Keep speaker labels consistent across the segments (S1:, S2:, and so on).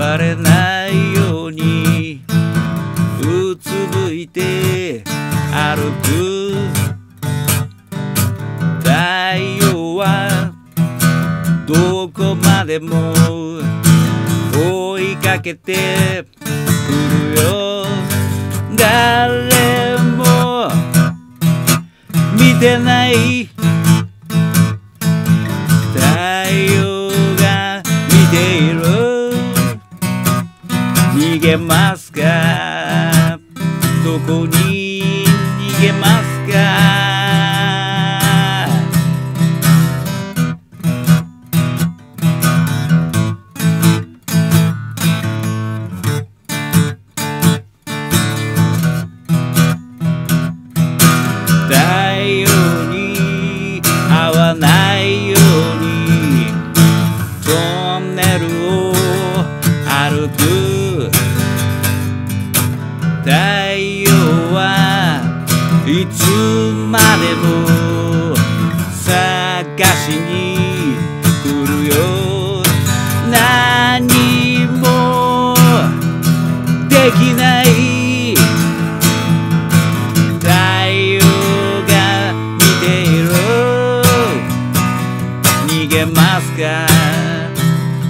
S1: バレないようにうつむいて歩く。太陽はどこまでも追いかけてくるよ。誰も見てない。逃げますかどこに太陽はいつまでも探しに来るよ何もできない。太陽が見ている逃げますか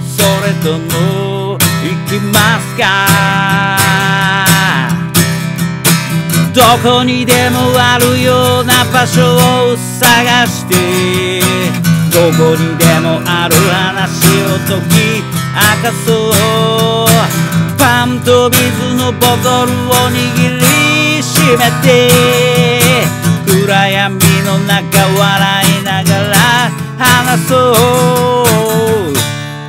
S1: それとも行きますかどこにでもあるような場所を探してどこにでもある話を解き明かそうパンと水のボトルを握りしめて暗闇の中笑いながら話そう。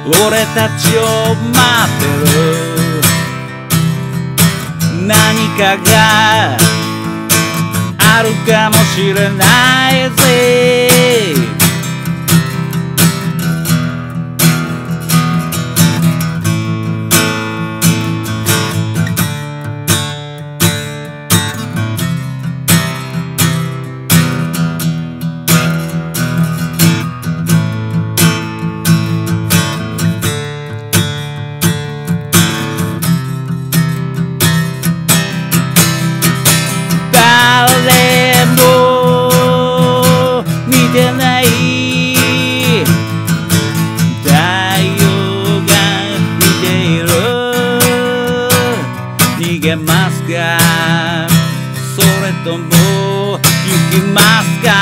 S1: 俺たちを待ってる。何かがるかもしれないぜ。げますか？それとも行きますか？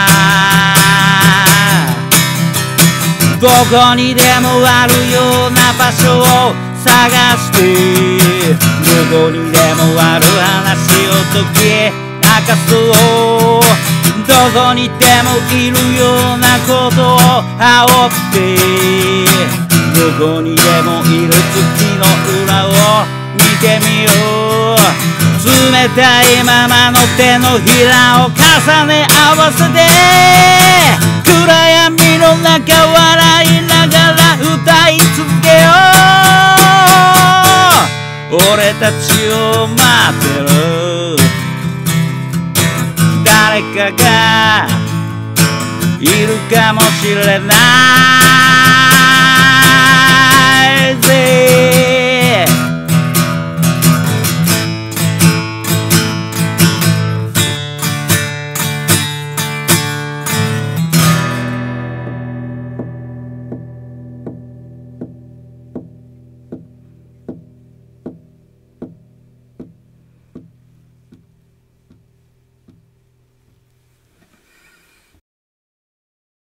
S1: どこにでもあるような場所を探してどこにでもある話を解き明かそう。どこにでもいるようなことを煽ってどこにでもいる月の裏を見てみよう。冷たいままの手のひらを重ね合わせて暗闇の中笑いながら歌い続けよう。俺たちを待ってる誰かがいるかもしれない